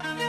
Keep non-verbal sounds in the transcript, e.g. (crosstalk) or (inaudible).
Yeah. (laughs)